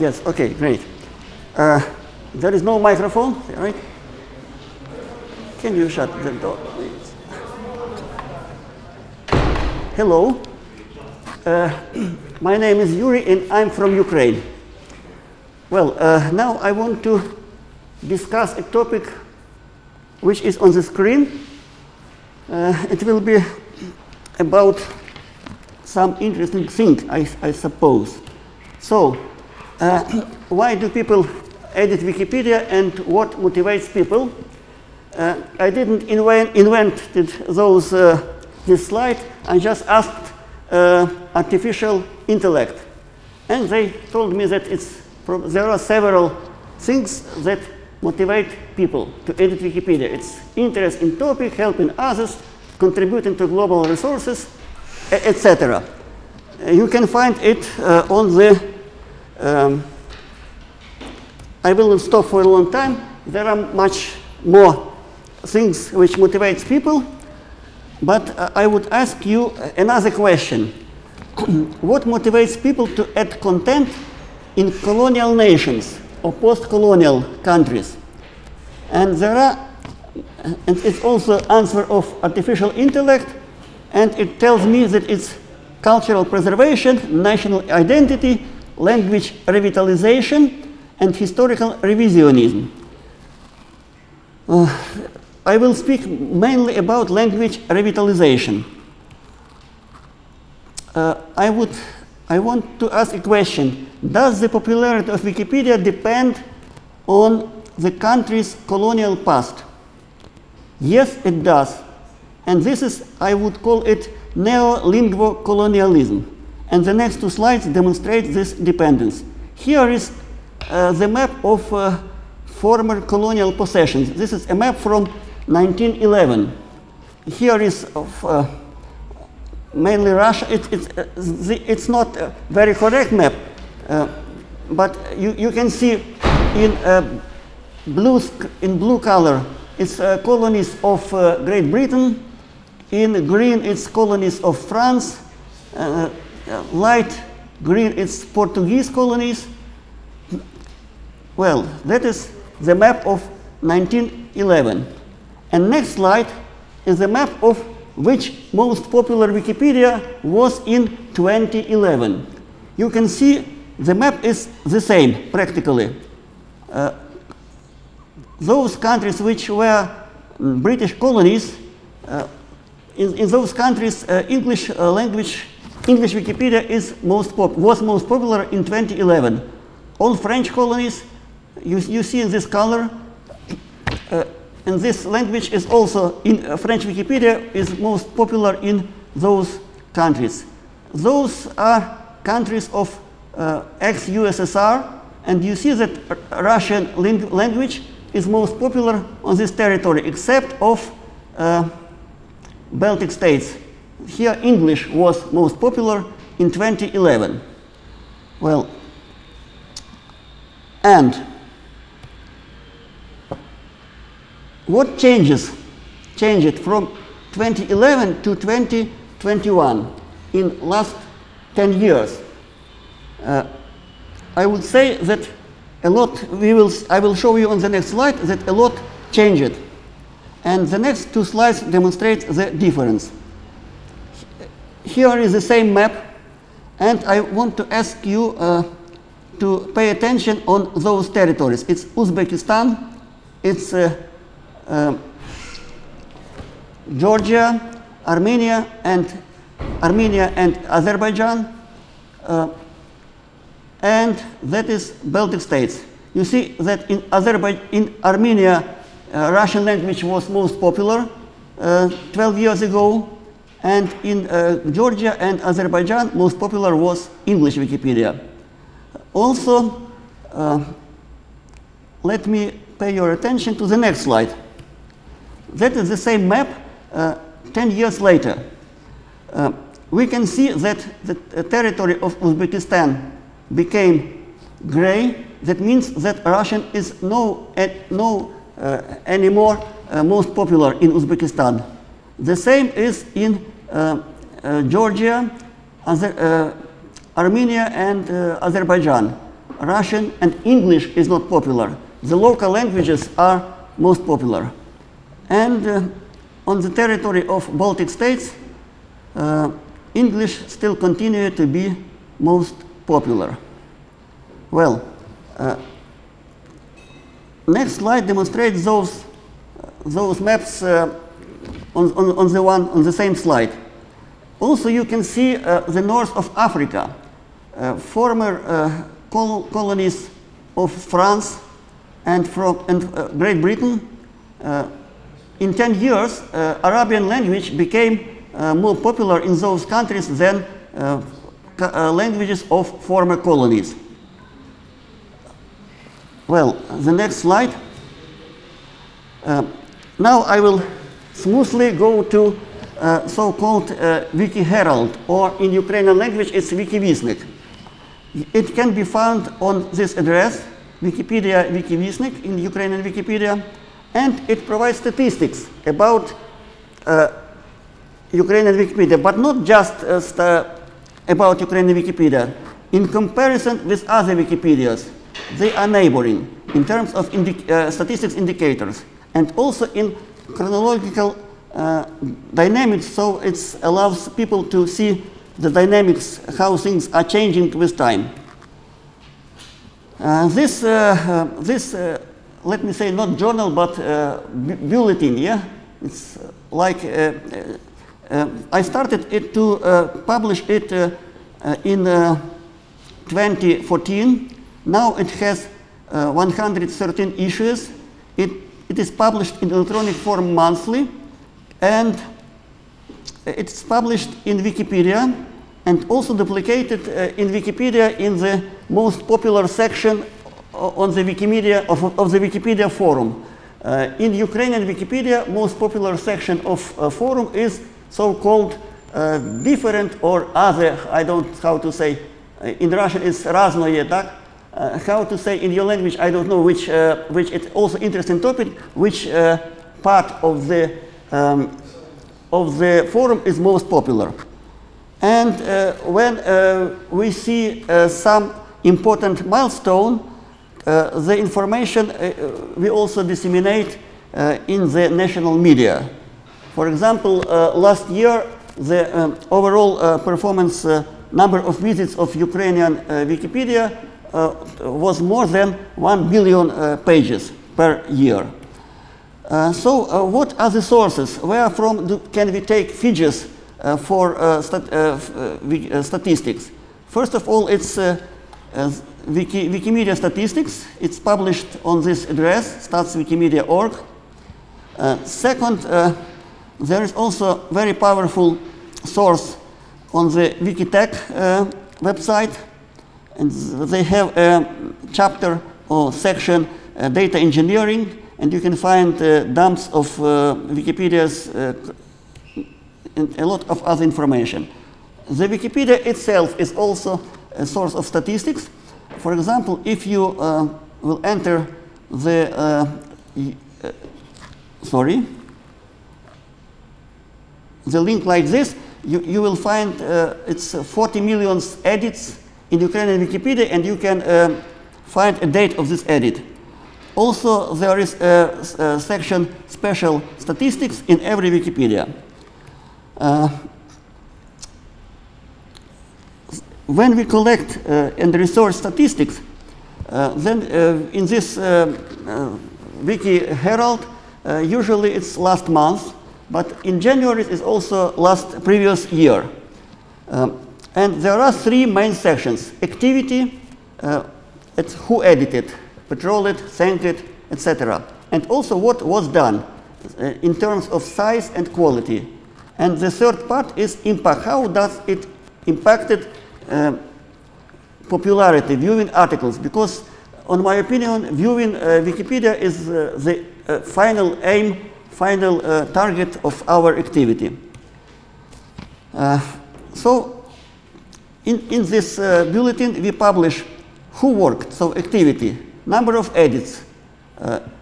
Yes, okay, great. Uh, there is no microphone, right? Can you shut the door, please? Hello. Uh, my name is Yuri and I'm from Ukraine. Well, uh, now I want to discuss a topic which is on the screen. Uh, it will be about some interesting thing, I, I suppose. So, uh, why do people edit Wikipedia and what motivates people? Uh, I didn't invent, those, uh, this slide, I just asked uh, artificial intellect. And they told me that it's, there are several things that motivate people to edit Wikipedia. It's interest in topic, helping others, contributing to global resources, etc. You can find it uh, on the, um, I will stop for a long time. There are much more things which motivates people, but uh, I would ask you another question. what motivates people to add content in colonial nations or post-colonial countries? And there are, and it's also answer of artificial intellect, and it tells me that it's cultural preservation, national identity, language revitalization, and historical revisionism. Uh, I will speak mainly about language revitalization. Uh, I, would, I want to ask a question. Does the popularity of Wikipedia depend on the country's colonial past? Yes, it does. And this is, I would call it neo-linguo-colonialism. And the next two slides demonstrate this dependence. Here is uh, the map of uh, former colonial possessions. This is a map from 1911. Here is of uh, mainly Russia. It, it, uh, the, it's not a very correct map, uh, but you, you can see in uh, blue, in blue color, it's colonies of Great Britain, in green, it's colonies of France. Light green, is Portuguese colonies. Well, that is the map of 1911. And next slide is the map of which most popular Wikipedia was in 2011. You can see the map is the same practically. Uh, those countries which were British colonies uh, in, in those countries, uh, English uh, language, English Wikipedia is most was most popular in 2011. All French colonies, you, you see in this color, uh, and this language is also in uh, French Wikipedia is most popular in those countries. Those are countries of uh, ex-USSR, and you see that Russian language is most popular on this territory, except of uh, Baltic states. Here English was most popular in 2011. Well, and what changes changed from 2011 to 2021 in last 10 years? Uh, I would say that a lot, we will, I will show you on the next slide that a lot changed. And the next two slides demonstrate the difference. Here is the same map, and I want to ask you uh, to pay attention on those territories. It's Uzbekistan, it's uh, uh, Georgia, Armenia, and Armenia and Azerbaijan, uh, and that is Baltic states. You see that in in Armenia, uh, Russian language was most popular uh, 12 years ago, and in uh, Georgia and Azerbaijan, most popular was English Wikipedia. Also, let me pay your attention to the next slide. That is the same map uh, 10 years later. Uh, we can see that the territory of Uzbekistan became gray. That means that Russian is no, no uh, anymore uh, most popular in Uzbekistan. The same is in uh, Georgia, Azer Armenia, and Azerbaijan. Russian, and English is not popular. The local languages are most popular. And uh, on the territory of Baltic states, uh, English still continue to be most popular. Well, uh, next slide demonstrates those, those maps uh, on, on, on, the one, on the same slide. Also, you can see uh, the north of Africa, uh, former uh, col colonies of France and, from, and uh, Great Britain. in 10 years, Arabian language became more popular in those countries than languages of former colonies. Well, the next slide. Uh, now I will smoothly go to uh, so-called uh, Wiki Herald, or in Ukrainian language, it's Wikivisnik. It can be found on this address, Wikipedia Wikivisnik in Ukrainian Wikipedia, and it provides statistics about uh, Ukrainian Wikipedia, but not just uh, about Ukrainian Wikipedia. In comparison with other Wikipedias, they are neighboring in terms of indi uh, statistics indicators and also in chronological uh, dynamics, so it allows people to see the dynamics, how things are changing with time. Uh, this, uh, uh, this uh, let me say, not journal, but bulletin, yeah? It's like, I started it to publish it in 2014. Now it has 113 issues. It, it is published in electronic form monthly, and it's published in Wikipedia and also duplicated uh, in Wikipedia in the most popular section on the Wikimedia of, of the Wikipedia forum. Uh, in Ukrainian Wikipedia, most popular section of uh, forum is so-called uh, different or other, I don't how to say, uh, in Russian it's разное, так? Uh, how to say in your language, I don't know which, which it's also interesting topic, which part of the, um, of the forum is most popular. And uh, when uh, we see uh, some important milestone, the information we also disseminate in the national media. For example, last year, the um, overall performance number of visits of Ukrainian Wikipedia uh, was more than 1 billion uh, pages per year. Uh, so what are the sources? Where from do, can we take figures uh, for uh, stat uh, statistics. First of all, it's Wiki Wikimedia statistics. It's published on this address, statswikimedia.org. second, there is also very powerful source on the Wikitech website, and they have a chapter or section uh, data engineering, and you can find uh, dumps of uh, Wikipedia's and a lot of other information. The Wikipedia itself is also a source of statistics. For example, if you uh, will enter the, uh, uh, sorry, the link like this, you, you will find uh, it's 40 million edits in Ukrainian Wikipedia and you can uh, find a date of this edit. Also, there is a, a section special statistics in every Wikipedia. Uh, when we collect uh, and resource statistics, uh, then in this Wiki Herald, usually it's last month, but in January it's also last previous year. Um, and there are three main sections. Activity, uh, it's who edited, patrol it, thank it, etc. And also what was done uh, in terms of size and quality. And the third part is impact. How does it impacted uh, popularity, viewing articles? Because, on my opinion, viewing uh, Wikipedia is uh, the uh, final aim, final target of our activity. So, in, in this bulletin, we publish who worked, so activity, number of edits,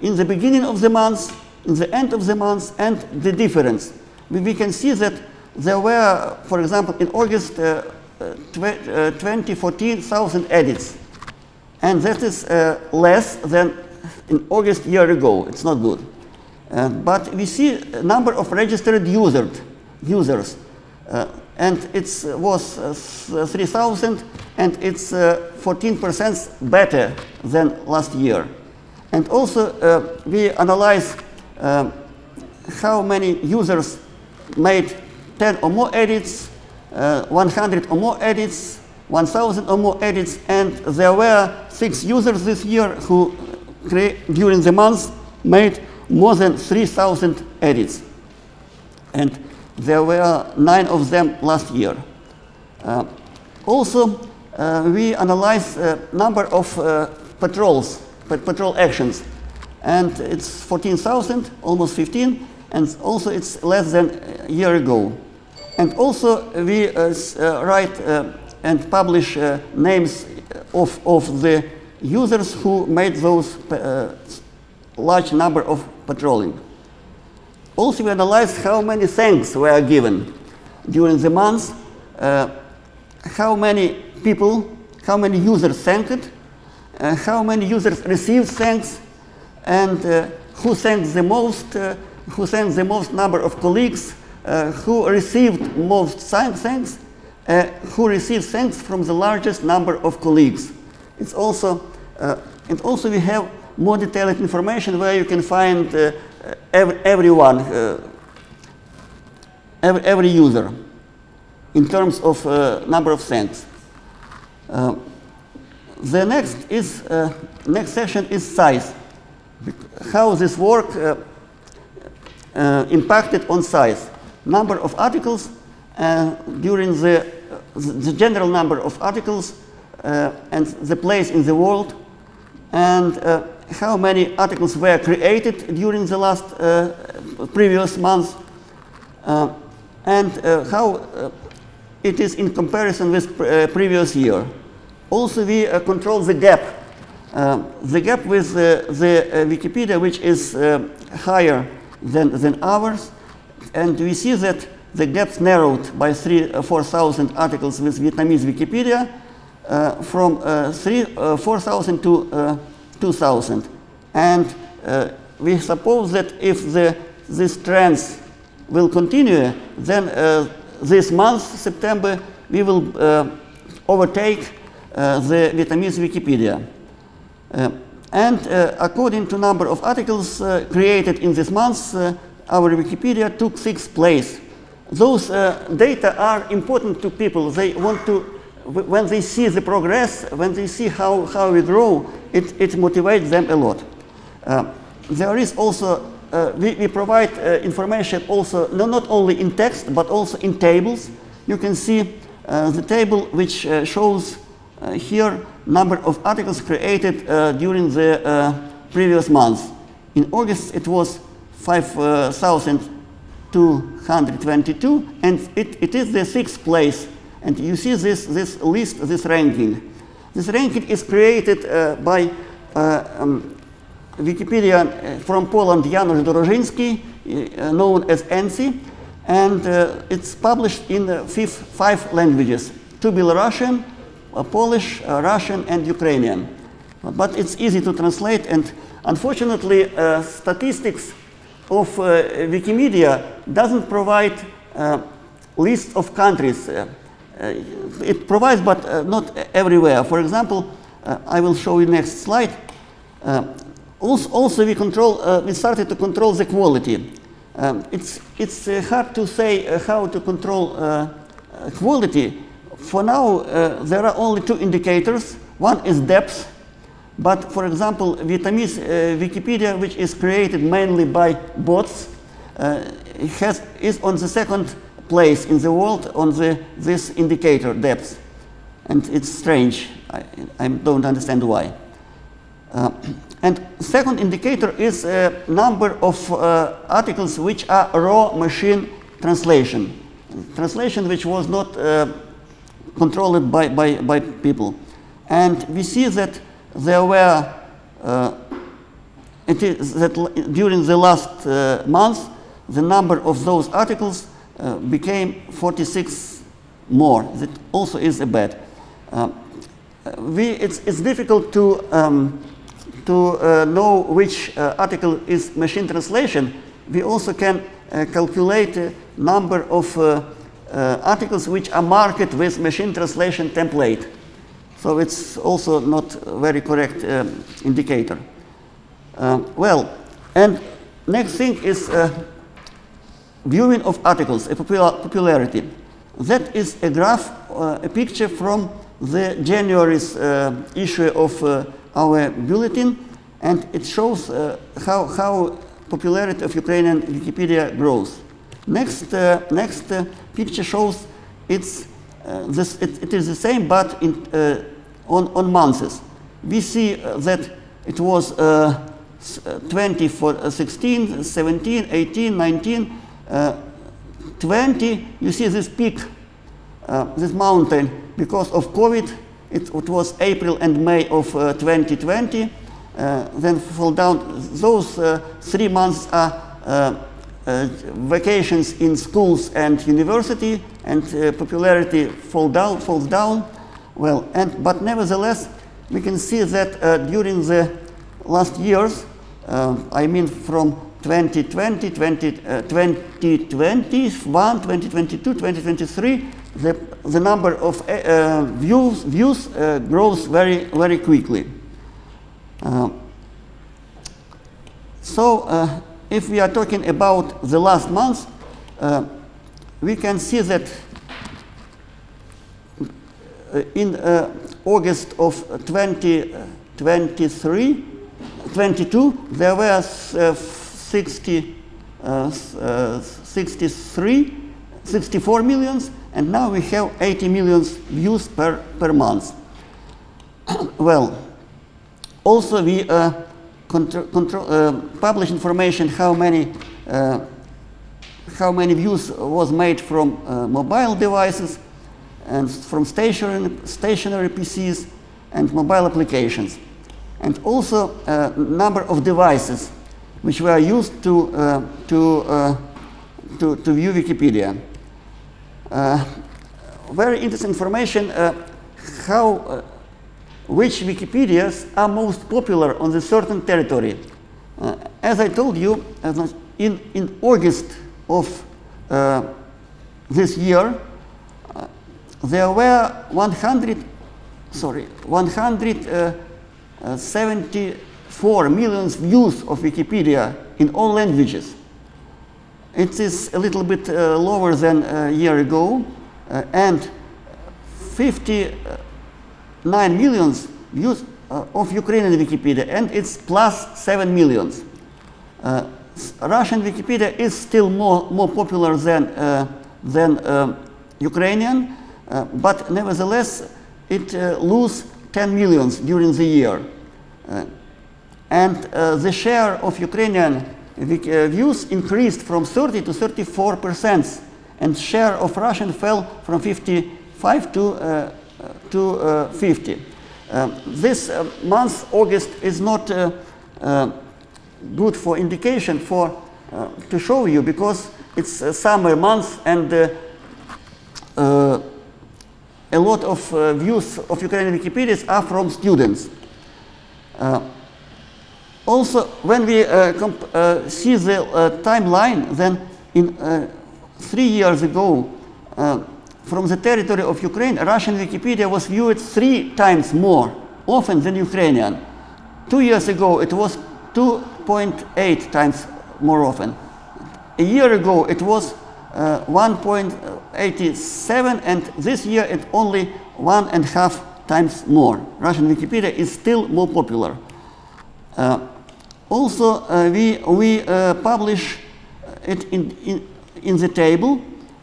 in the beginning of the month, in the end of the month, and the difference we, we can see that there were, for example, in August uh, uh, 20, uh, 1,000 edits. and that is uh, less than in August year ago. It's not good. Uh, but we see a number of registered users, uh, and it was uh, 3,000, and it's 14% better than last year. And also, we analyze how many users made 10 or more edits, uh, 100 or more edits, 1,000 or more edits, and there were six users this year who, during the month, made more than 3,000 edits. And there were nine of them last year. Uh, also, uh, we analyzed a number of uh, patrols, patrol actions, and it's 14,000, almost 15, and also it's less than a year ago. And also we uh, uh, write uh, and publish names of, of the users who made those large number of patrolling. Also, we analyzed how many thanks were given during the month, uh, how many people, how many users thanked, uh, how many users received thanks, and uh, who thanked the most, who thanked the most number of colleagues, who received most thanks, who received thanks from the largest number of colleagues. It's also, and also we have more detailed information where you can find uh, every, everyone, uh, every, every, user in terms of uh, number of thanks. Uh, the next is uh, next session is size. How this work uh, impacted on size. Number of articles during the, the general number of articles and the place in the world and how many articles were created during the last uh, previous month uh, and uh, how uh, it is in comparison with pr uh, previous year. Also, we uh, control the gap. the gap with the Wikipedia, which is higher than, than ours, and we see that the gaps narrowed by three 4,000 articles with Vietnamese Wikipedia from 4,000 to 2000. And uh, we suppose that if the, these trends will continue, then uh, this month, September, we will uh, overtake uh, the Vietnamese Wikipedia. Uh, and uh, according to number of articles created in this month, our Wikipedia took sixth place. Those data are important to people. They want to when they see the progress, when they see how, how we grow, it, it motivates them a lot. Uh, there is also, uh, we, we provide uh, information also, no, not only in text, but also in tables. You can see uh, the table which uh, shows here number of articles created during the previous month. In August, it was 5,222, and it, it is the sixth place and you see this, this list, this ranking. This ranking is created uh, by uh, um, Wikipedia uh, from Poland, Janusz Dorożyński, uh, known as ENCI, and uh, it's published in five languages, two Belarusian, Polish, Russian, and Ukrainian. But it's easy to translate, and unfortunately, statistics of Wikimedia doesn't provide list of countries uh, it provides, but uh, not everywhere. For example, uh, I will show you next slide. also, also, we control. we started to control the quality. Um, it's it's hard to say how to control quality. For now, there are only two indicators. One is depth, but for example, Vietnamese uh, Wikipedia, which is created mainly by bots, uh, has, is on the second place in the world on the, this indicator depth. And it's strange. I, I don't understand why. Uh, and second indicator is a number of uh, articles which are raw machine translation. Translation which was not uh, controlled by, by, by people. And we see that there were, uh, it is that during the last uh, month, the number of those articles uh, became 46 more. That also is a bad. Uh, we, it's, it's difficult to, um, to uh, know which uh, article is machine translation. We also can uh, calculate a number of uh, uh, articles which are marked with machine translation template. So it's also not a very correct um, indicator. well, and next thing is viewing of articles, a popularity. That is a graph, uh, a picture from the January's uh, issue of uh, our bulletin, and it shows uh, how, how popularity of Ukrainian Wikipedia grows. Next, uh, next uh, picture shows it's, this, it, it is the same, but in, on, on months. We see that it was 20 for 16, 17, 18, 19, 20, you see this peak, uh, this mountain, because of COVID, it, it, was April and May of uh, 2020, uh, then fall down. Those uh, three months are uh, uh, vacations in schools and university, and popularity fall down, falls down. Well, and, but nevertheless, we can see that during the last years, I mean from 2020, 20, uh, 2021, 2022, 2023, the, the number of uh, uh, views, views uh, grows very, very quickly. Uh, so uh, if we are talking about the last month, we can see that in August of 2023, 22, there were 60, uh, uh, 63, 64 millions, and now we have 80 millions views per, per month. well, also we uh, uh, publish information how many how many views was made from uh, mobile devices and from stationary, stationary PCs and mobile applications. And also uh, number of devices which were used to, uh, to, uh, to, to, view Wikipedia. Uh, very interesting information how which Wikipedias are most popular on the certain territory. Uh, as I told you, in, in August of uh, this year, uh, there were 100, sorry, 170 4 million views of Wikipedia in all languages. It is a little bit uh, lower than a year ago, uh, and 59 million views uh, of Ukrainian Wikipedia, and it's plus 7 millions. Uh, Russian Wikipedia is still more, more popular than, uh, than uh, Ukrainian, but nevertheless, it loses 10 millions during the year. And uh, the share of Ukrainian uh, views increased from 30 to 34 percent, and share of Russian fell from 55 to, uh, to uh, 50. Um, this uh, month, August, is not uh, good for indication for to show you because it's a summer month and a lot of views of Ukrainian Wikipedias are from students. Also, when we uh, uh, see the uh, timeline, then in three years ago, from the territory of Ukraine, Russian Wikipedia was viewed three times more often than Ukrainian. Two years ago, it was 2.8 times more often. A year ago, it was uh, 1.87, and this year it only one and a half times more. Russian Wikipedia is still more popular. Uh, also, uh, we, we uh, publish it in, in, in, the table,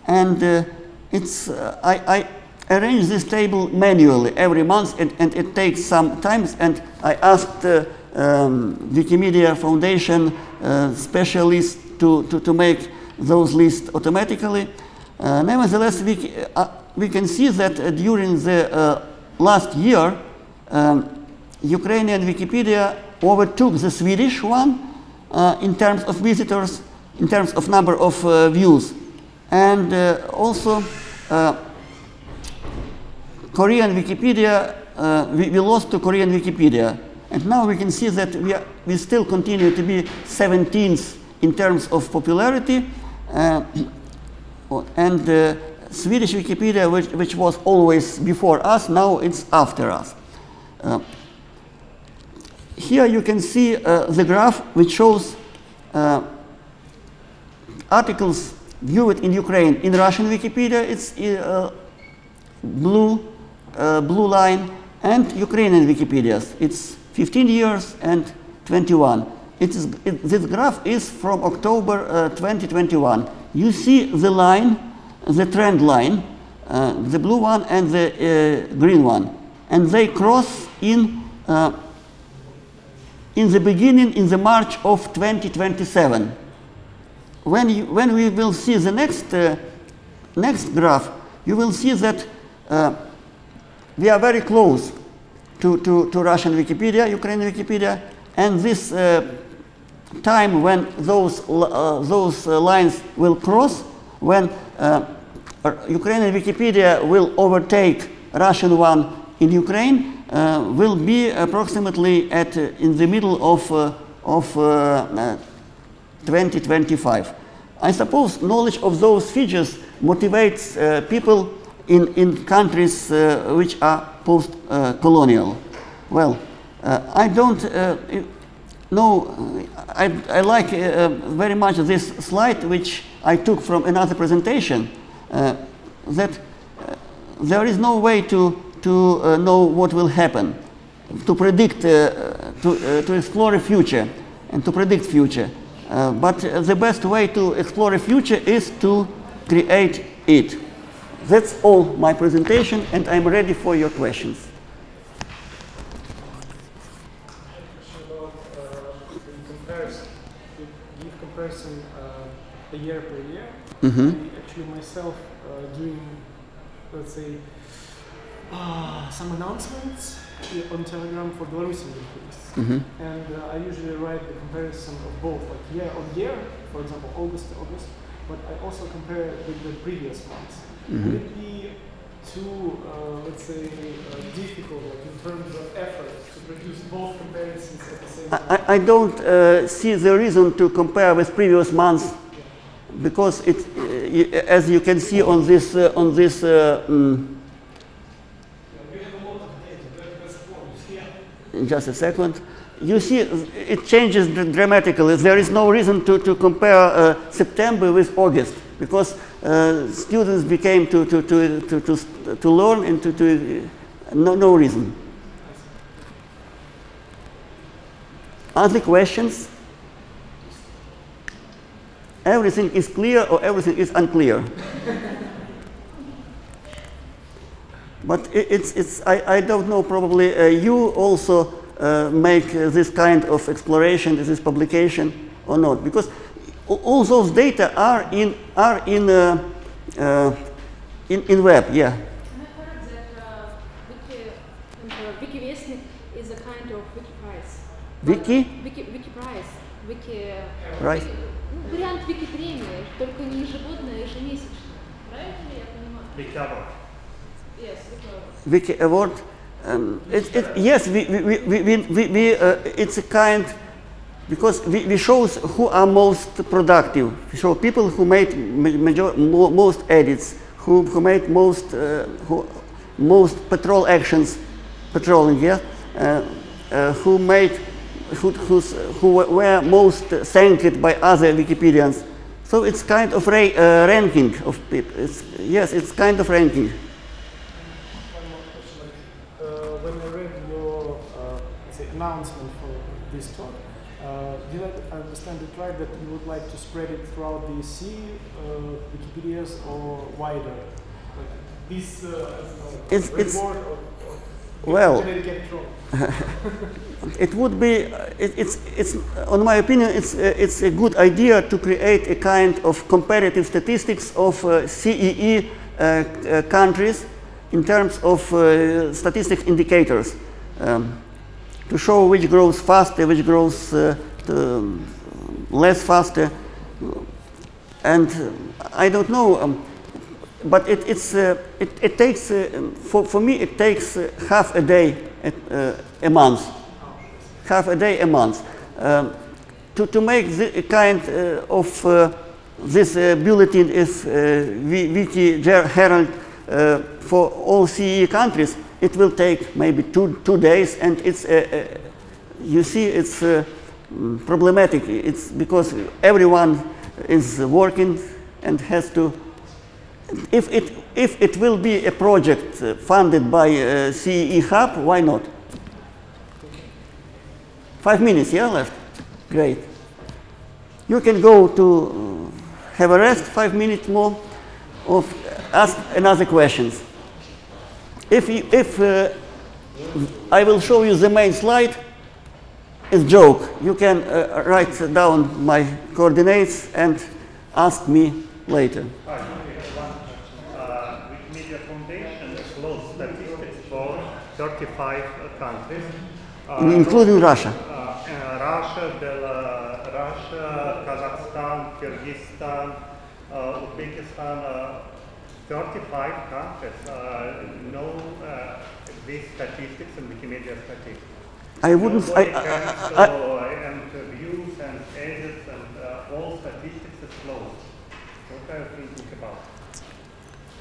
and uh, it's, I, I arrange this table manually every month, and, and it takes some time, and I asked um, Wikimedia Foundation uh, specialists to, to, to make those lists automatically. Uh, nevertheless, we, uh, we can see that during the last year, um, Ukrainian Wikipedia overtook the Swedish one uh, in terms of visitors, in terms of number of uh, views. And uh, also, uh, Korean Wikipedia uh, we, we lost to Korean Wikipedia. And now we can see that we, are, we still continue to be 17th in terms of popularity. Uh, and Swedish Wikipedia, which, which, was always before us, now it's after us. Uh, here you can see uh, the graph which shows uh, articles viewed in Ukraine. In Russian Wikipedia, it's uh, blue, blue line, and Ukrainian Wikipedias. It's 15 years and 21. It is, it, this graph is from October uh, 2021. You see the line, the trend line, uh, the blue one and the uh, green one. And they cross in, uh, in the beginning, in the March of 2027. When, you, when we will see the next, uh, next graph, you will see that uh, we are very close to, to, to Russian Wikipedia, Ukrainian Wikipedia, and this uh, time when those, uh, those uh, lines will cross, when uh, Ukrainian Wikipedia will overtake Russian one in Ukraine, will be approximately at, uh, in the middle of, of 2025. I suppose knowledge of those features motivates people in, in countries which are post-colonial. well, I don't no, I, I like uh, very much this slide, which I took from another presentation, uh, that uh, there is no way to, to uh, know what will happen, to predict, uh, to, uh, to explore the future and to predict future. but the best way to explore the future is to create it. That's all my presentation, and I'm ready for your questions. year per year. Mm -hmm. Actually, myself uh, doing, let's say, uh, some announcements on Telegram for Belarusian Wikipedia. Mm -hmm. And uh, I usually write the comparison of both, like year on year, for example, August to August, but I also compare with the previous months. Mm -hmm. Would it be too, uh, let's say, uh, difficult like in terms of effort to produce both comparisons at the same time? I, I don't uh, see the reason to compare with previous months because it, uh, as you can see on this, uh, on this um, just a second. You see, it changes dramatically. There is no reason to, to compare uh, September with August because uh, students became to, to, to, to, to, to learn and to, to no, no reason. Other questions? everything is clear or everything is unclear. but it, it's, it's, I, I don't know, probably uh, you also uh, make uh, this kind of exploration, this publication or not, because all those data are in, are in, uh, uh, in, in web, yeah. Wiki? Wiki, Wiki Prize. Wiki, Prize. Wiki, вариант Википремии, только не ежегодно, а ежемесячно. Правильно ли я понимаю? Wiki Award. Yes, Award. Um, it, it, yes, we, we, we, we, we uh, it's a kind, because we, we show who are most productive. We show people who made major, most edits, who, who made most, uh, who, most patrol actions, patrolling, yeah, uh, uh who made who, who were most thanked by other Wikipedians. So it's kind of ra uh, ranking of people. It's, yes, it's kind of ranking. Uh, when I read your uh, say, announcement for this talk, uh, did I understand it right that you would like to spread it throughout the C uh, Wikipedias or wider? Like this uh, it's, it's, or, or well, it would be, it, it's, it's, on my opinion, it's, uh, it's a good idea to create a kind of comparative statistics of uh, CEE uh, uh, countries in terms of uh, statistics indicators. Um, to show which grows faster, which grows uh, less faster. And I don't know, um, but it, it's, uh, it, it takes, uh, for, for me, it takes uh, half a day a, uh, a month. Half a day a month. Um, to, to make the kind uh, of uh, this uh, bulletin is uh, Ger- Herald uh, for all CE countries, it will take maybe two, two days and it's, uh, uh, you see, it's uh, problematic. It's because everyone is working and has to if it, if it will be a project uh, funded by CE Hub, why not? Five minutes, yeah, left? Great. You can go to have a rest, five minutes more, of ask another questions. If, you, if uh, I will show you the main slide, it's joke. You can uh, write down my coordinates and ask me later. Uh, Wikimedia Foundation disclosed statistics for 35 countries. Uh, including Russia. uh, uh, Russia, Bela- Russia, Kazakhstan, Kyrgyzstan, uh, Uzbekistan, uh, 35 countries uh, know uh, these statistics and Wikimedia statistics. I wouldn't. I, Nobody I, I, so, I, uh, and uh, views and edits and uh, all statistics is closed. What are you thinking about?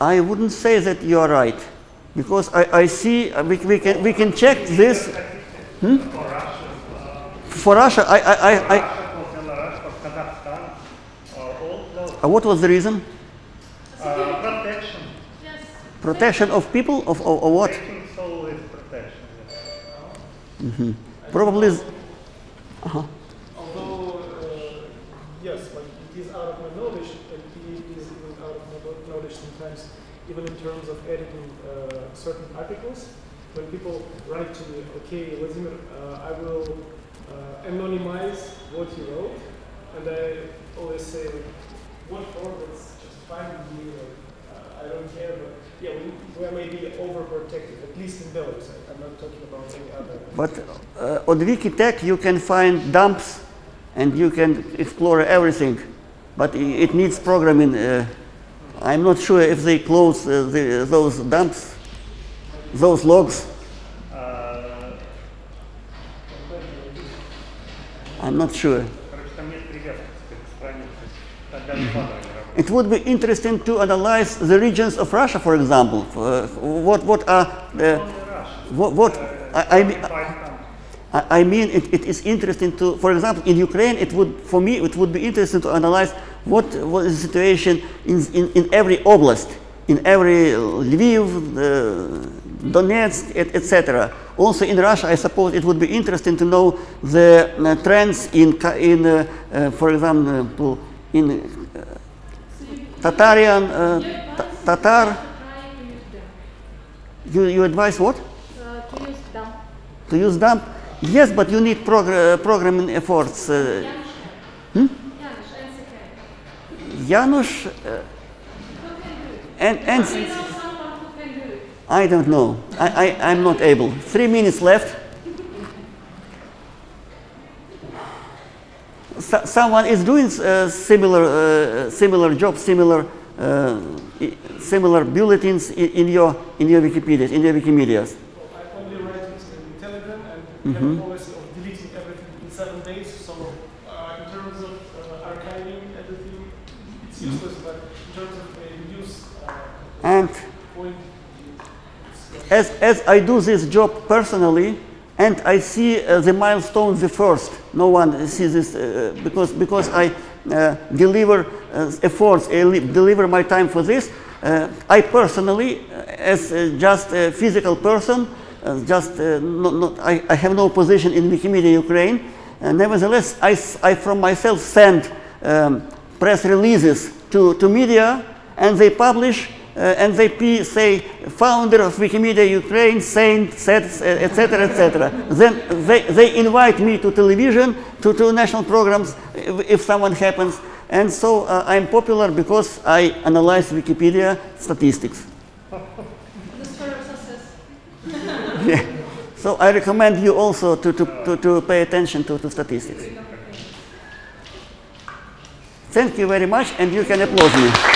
I wouldn't say that you are right, because I, I see uh, we, we can we can check this. Hmm? For Russia, I, I, I, I Russia, for Kazakhstan, uh, all closed. uh, what was the reason? Uh, protection. Of people of or, or what? Taking soul is protection. yes. Probably. s- Although, uh, yes, like it is out of my knowledge, and it is even out of my knowledge sometimes, even in terms of editing uh, certain articles. When people write to me, okay, Vladimir, uh, I will uh, anonymize what you wrote, and I always say, what for? That's just fine with me. Like, uh, I don't care, but yeah, we, we are maybe overprotected, at least in Belarus. I, I'm not talking about any other. But uh, on Wikitech you can find dumps, and you can explore everything, but it needs programming. Uh, I'm not sure if they close uh, the, those dumps, those logs. Uh, I'm not sure. It would be interesting to analyze the regions of Russia, for example. Uh, what, what are the, what, what I, I, I mean, it, it is interesting to, for example, in Ukraine, it would, for me, it would be interesting to analyze what was the situation in, in, in every oblast, in every Lviv, uh, Donetsk, etc. Also in Russia, I suppose it would be interesting to know the uh, trends in, in uh, uh, for example, in uh, Tatarian, uh, Ta- Tatar. Try to use them. You, you advise what? To use them. To use dump? Yes, but you need progr- uh, programming efforts. Uh, Janusz and Janusz uh, Who can do it? and, and We know someone who can do it. I don't know. I, I, I'm not able. Three minutes left. So, someone is doing uh, similar, uh, similar job, similar, uh, similar bulletins in, in your in your Wikipedia, in your Wikimedias. Well, I only write it in Telegram and have a policy of deleting everything in seven days. So uh, in terms of uh, archiving everything, it's useless. But in terms of use And as, as I do this job personally, and I see uh, the milestone the first. No one sees this uh, because because I uh, deliver efforts, I deliver my time for this. I personally, as just a physical person, just not, not, I, I have no position in Wikimedia Ukraine. Nevertheless, I from myself send um, press releases to, to media, and they publish and they say founder of Wikimedia Ukraine, saint, etc., etc. Then they, they invite me to television, to, to national programs if, if someone happens. And so uh, I'm popular because I analyze Wikipedia statistics. Yeah. So I recommend you also to, to, to, to pay attention to, to statistics. Thank you very much, and you can applaud me.